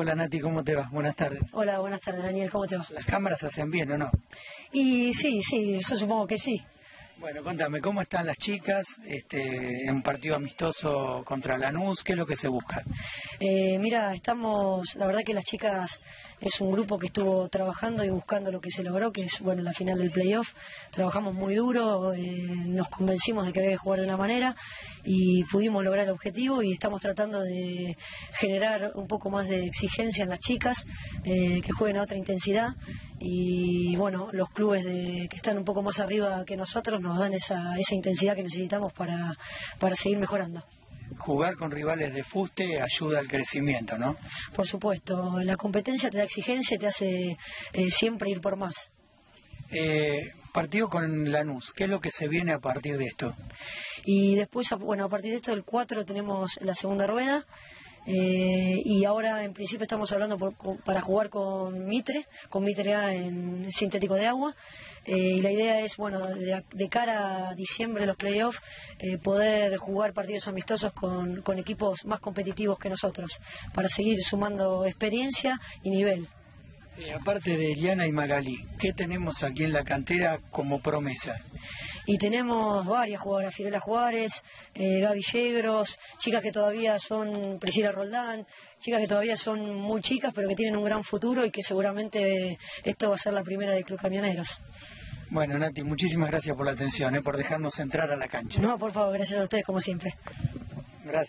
Hola Nati, ¿cómo te va? Buenas tardes. Hola, buenas tardes Daniel, ¿cómo te va? ¿Las cámaras hacen bien o no? Y sí, sí, yo supongo que sí. Bueno, contame, ¿cómo están las chicas este, en un partido amistoso contra Lanús? ¿Qué es lo que se busca? Eh, mira, estamos, la verdad que las chicas es un grupo que estuvo trabajando y buscando lo que se logró, que es, bueno, la final del playoff. Trabajamos muy duro, eh, nos convencimos de que que jugar de una manera y pudimos lograr el objetivo y estamos tratando de generar un poco más de exigencia en las chicas, eh, que jueguen a otra intensidad y bueno, los clubes de, que están un poco más arriba que nosotros nos dan esa, esa intensidad que necesitamos para, para seguir mejorando. Jugar con rivales de fuste ayuda al crecimiento, ¿no? Por supuesto, la competencia te da exigencia y te hace eh, siempre ir por más. Eh, partido con Lanús, ¿qué es lo que se viene a partir de esto? Y después, bueno, a partir de esto, el 4 tenemos la segunda rueda. Eh, y ahora en principio estamos hablando para jugar con Mitre, con Mitre A en sintético de agua. Eh, y la idea es, bueno, de, cara a diciembre, los playoffs, eh, poder jugar partidos amistosos con, con equipos más competitivos que nosotros, para seguir sumando experiencia y nivel. Aparte de Eliana y Magali, ¿qué tenemos aquí en la cantera como promesas? y tenemos varias jugadoras, Fiorella Juárez, eh, Gaby Yegros, chicas que todavía son, Priscila Roldán, chicas que todavía son muy chicas pero que tienen un gran futuro y que seguramente esto va a ser la primera de Club Camioneros. Bueno, Nati, muchísimas gracias por la atención, eh, por dejarnos entrar a la cancha. No, por favor, gracias a ustedes como siempre. Gracias.